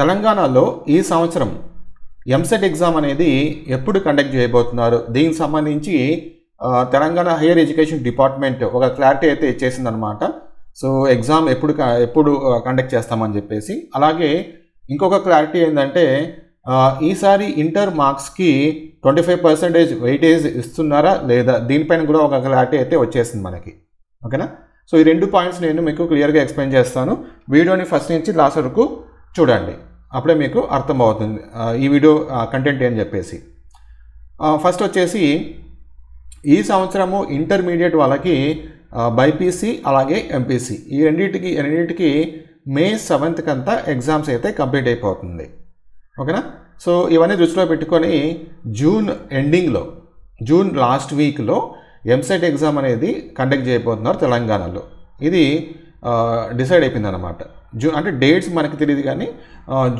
తెలంగాణలో ఈ సంవత్సరం ఎంసెట్ ఎగ్జామ్ అనేది ఎప్పుడు కండక్ట్ చేయబోతున్నారు? దీనికి సంబంధించి తెలంగాణ హైయర్ ఎడ్యుకేషన్ డిపార్ట్మెంట్ ఒక క్లారిటీ అయితే ఇచ్చేసిందనమాట. సో ఎగ్జామ్ ఎప్పుడు ఎప్పుడు కండక్ట్ చేస్తామని చెప్పేసి. అలాగే ఇంకొక క్లారిటీ ఏంటంటే ఈసారి ఇంటర్ మార్క్స్కి ట్వంటీ ఫైవ్ పర్సెంటేజ్ వెయిటేజ్ ఇస్తున్నారా లేదా? దీనిపైన కూడా ఒక క్లారిటీ అయితే వచ్చేసింది మనకి. ఓకేనా? సో ఈ రెండు పాయింట్స్ నేను మీకు క్లియర్గా ఎక్స్ప్లెయిన్ చేస్తాను. వీడియోని ఫస్ట్ నుంచి లాస్ట్ వరకు చూడండి. అప్పుడే మీకు అర్థమవుతుంది. ఈ వీడియో కంటెంట్ అని చెప్పేసి. ఫస్ట్ వచ్చేసి ఈ సంవత్సరము ఇంటర్మీడియట్ వాళ్ళకి బైపీసీ అలాగే ఎంపీసీ ఈ రెండింటికి రెండింటికి మే సెవెంత్కి అంతా ఎగ్జామ్స్ అయితే కంప్లీట్ అయిపోతుంది. ఓకేనా? సో ఇవన్నీ దృష్టిలో పెట్టుకొని జూన్ ఎండింగ్లో జూన్ లాస్ట్ వీక్లో ఎంసెట్ ఎగ్జామ్ అనేది కండక్ట్ చేయబోతున్నారు తెలంగాణలో. ఇది డిసైడ్ అయిపోయింది అనమాట జూన్ అంటే డేట్స్ మనకి తెలియదు కానీ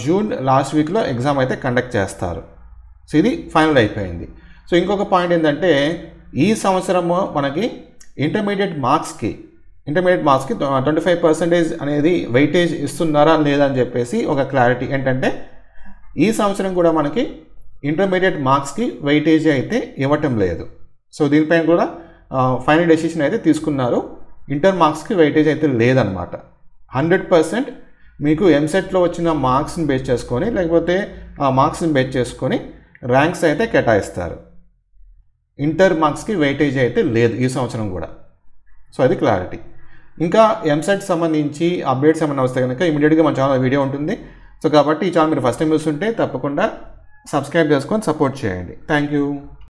జూన్ లాస్ట్ వీక్లో ఎగ్జామ్ అయితే కండక్ట్ చేస్తారు. సో ఇది ఫైనల్ అయిపోయింది. సో ఇంకొక పాయింట్ ఏంటంటే ఈ సంవత్సరము మనకి ఇంటర్మీడియట్ మార్క్స్కి ఇంటర్మీడియట్ మార్క్స్కి ట్వంటీ ఫైవ్ పర్సెంటేజ్ అనేది వెయిటేజ్ ఇస్తున్నారా లేదా అని చెప్పేసి ఒక క్లారిటీ ఏంటంటే ఈ సంవత్సరం కూడా మనకి ఇంటర్మీడియట్ మార్క్స్కి వెయిటేజ్ అయితే ఇవ్వటం లేదు. సో దీనిపైన కూడా ఫైనల్ డెసిషన్ అయితే తీసుకున్నారు. ఇంటర్ మార్క్స్కి వెయిటేజ్ అయితే లేదనమాట హండ్రెడ్ పర్సెంట్ మీకు ఎంసెట్లో వచ్చిన మార్క్స్ని బేస్ చేసుకొని లేకపోతే ఆ మార్క్స్ని బేస్ చేసుకొని ర్యాంక్స్ అయితే కేటాయిస్తారు. ఇంటర్ మార్క్స్కి వెయిటేజ్ అయితే లేదు ఈ సంవత్సరం కూడా. సో అది క్లారిటీ ఇంకా ఎంసెట్ సంబంధించి అప్డేట్స్ ఏమైనా వస్తే కనుక ఇమీడియట్గా మన ఛానల్ వీడియో ఉంటుంది. సో కాబట్టి ఈ ఛానల్ మీరు ఫస్ట్ టైం చూస్తుంటే తప్పకుండా సబ్స్క్రైబ్ చేసుకొని సపోర్ట్ చేయండి. Thank you